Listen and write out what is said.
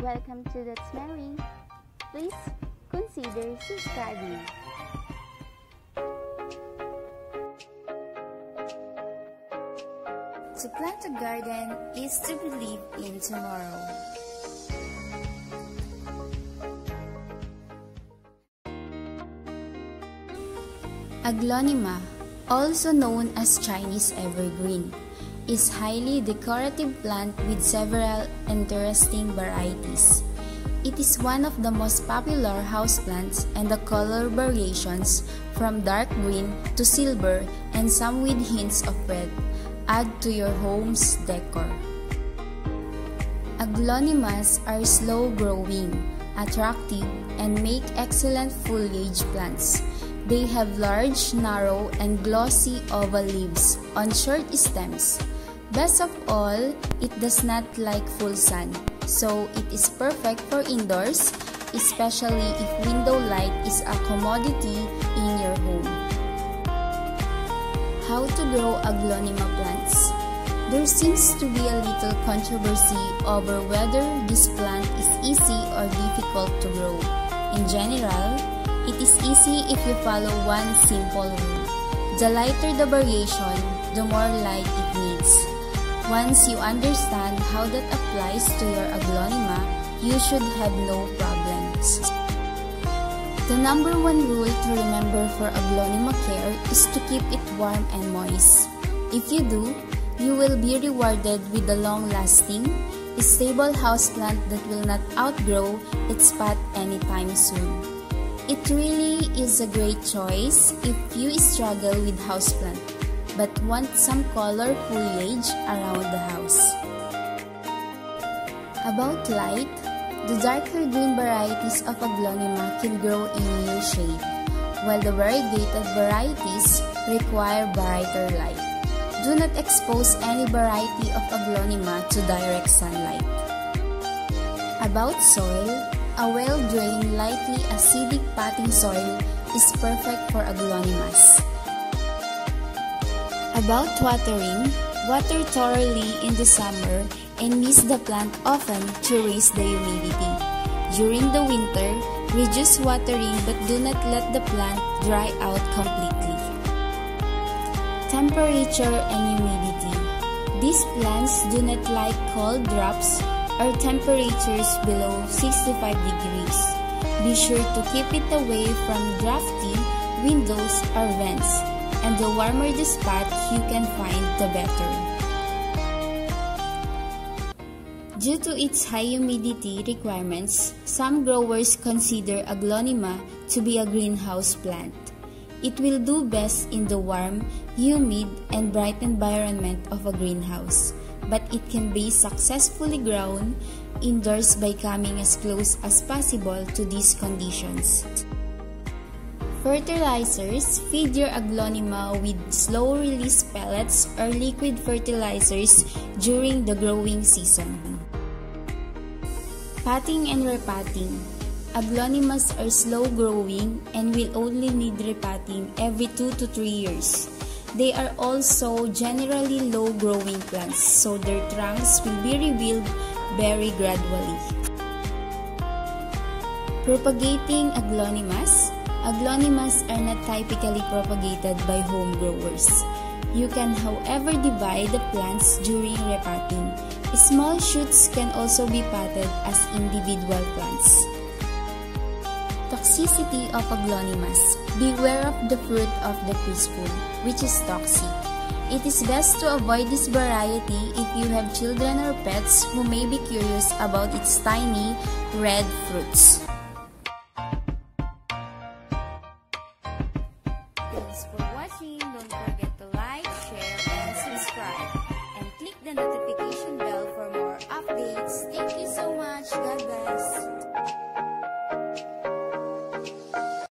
Welcome to That's Mary. Please consider subscribing. To plant a garden is to believe in tomorrow. Aglaonema, also known as Chinese evergreen, is highly decorative plant with several interesting varieties. It is one of the most popular houseplants and the color variations from dark green to silver and some with hints of red add to your home's decor. Aglaonemas are slow growing, attractive, and make excellent foliage plants. They have large, narrow, and glossy oval leaves on short stems. Best of all, it does not like full sun, so it is perfect for indoors, especially if window light is a commodity in your home. How to grow aglaonema plants? There seems to be a little controversy over whether this plant is easy or difficult to grow. In general, it is easy if you follow one simple rule. The lighter the variation, the more light it needs. Once you understand how that applies to your aglaonema, you should have no problems. The number one rule to remember for aglaonema care is to keep it warm and moist. If you do, you will be rewarded with a long-lasting, stable houseplant that will not outgrow its pot anytime soon. It really is a great choice if you struggle with houseplant but want some color foliage around the house. About light, the darker green varieties of aglaonema can grow in new shade, while the variegated varieties require brighter light. Do not expose any variety of aglaonema to direct sunlight. About soil, a well-drained, lightly acidic potting soil is perfect for aglaonemas. About watering, water thoroughly in the summer and mist the plant often to raise the humidity. During the winter, reduce watering but do not let the plant dry out completely. Temperature and humidity. These plants do not like cold drops or temperatures below 65 degrees. Be sure to keep it away from drafty windows or vents, and the warmer the spot you can find, the better. Due to its high humidity requirements, some growers consider aglaonema to be a greenhouse plant. It will do best in the warm, humid, and bright environment of a greenhouse but it can be successfully grown indoors by coming as close as possible to these conditions. Fertilizers Feed your aglaonema with slow-release pellets or liquid fertilizers during the growing season. Potting and repotting Aglaonemas are slow-growing and will only need repotting every 2 to 3 years. They are also generally low-growing plants, so their trunks will be revealed very gradually. Propagating aglaonemas Aglaonemas are not typically propagated by home growers. You can however divide the plants during repotting. Small shoots can also be potted as individual plants. Toxicity of aglaonemas. Beware of the fruit of the peaceful, which is toxic. It is best to avoid this variety if you have children or pets who may be curious about its tiny, red fruits. The notification